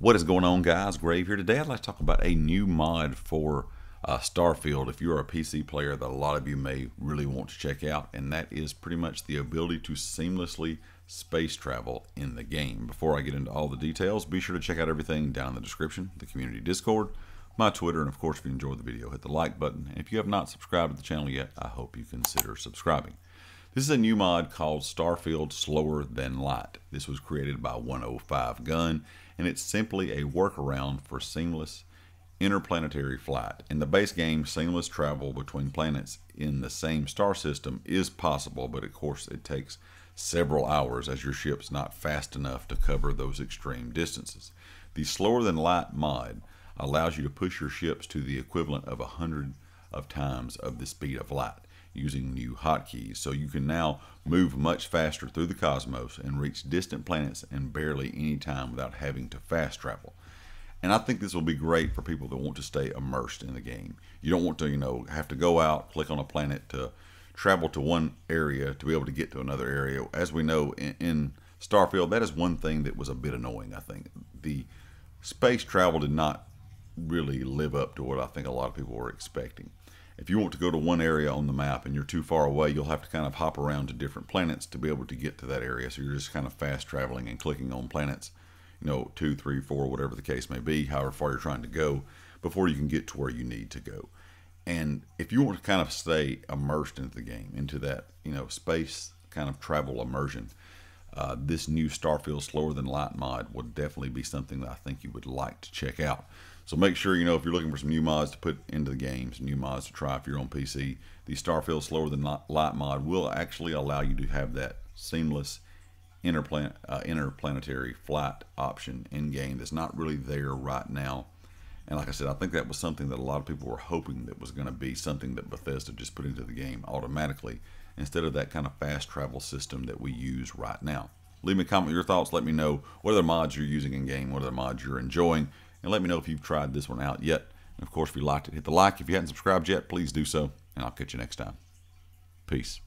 What is going on, guys? Grave here. Today, I'd like to talk about a new mod for uh, Starfield if you're a PC player that a lot of you may really want to check out, and that is pretty much the ability to seamlessly space travel in the game. Before I get into all the details, be sure to check out everything down in the description, the community Discord, my Twitter, and of course, if you enjoyed the video, hit the like button. And if you have not subscribed to the channel yet, I hope you consider subscribing. This is a new mod called Starfield Slower Than Light. This was created by 105 Gun, and it's simply a workaround for seamless interplanetary flight. In the base game, seamless travel between planets in the same star system is possible, but of course it takes several hours as your ship's not fast enough to cover those extreme distances. The Slower Than Light mod allows you to push your ships to the equivalent of a hundred of times of the speed of light using new hotkeys. So you can now move much faster through the cosmos and reach distant planets in barely any time without having to fast travel. And I think this will be great for people that want to stay immersed in the game. You don't want to, you know, have to go out, click on a planet to travel to one area to be able to get to another area. As we know in, in Starfield, that is one thing that was a bit annoying, I think. The space travel did not really live up to what I think a lot of people were expecting if you want to go to one area on the map and you're too far away, you'll have to kind of hop around to different planets to be able to get to that area. So you're just kind of fast traveling and clicking on planets, you know, two, three, four, whatever the case may be, however far you're trying to go before you can get to where you need to go. And if you want to kind of stay immersed into the game, into that, you know, space kind of travel immersion, uh, this new Starfield Slower Than Light mod will definitely be something that I think you would like to check out. So make sure, you know, if you're looking for some new mods to put into the game, some new mods to try if you're on PC, the Starfield Slower Than Light mod will actually allow you to have that seamless interplan uh, interplanetary flight option in game that's not really there right now. And like I said, I think that was something that a lot of people were hoping that was going to be something that Bethesda just put into the game automatically instead of that kind of fast travel system that we use right now. Leave me a comment your thoughts. Let me know what other mods you're using in game, what other mods you're enjoying, and let me know if you've tried this one out yet. And of course, if you liked it, hit the like. If you hadn't subscribed yet, please do so, and I'll catch you next time. Peace.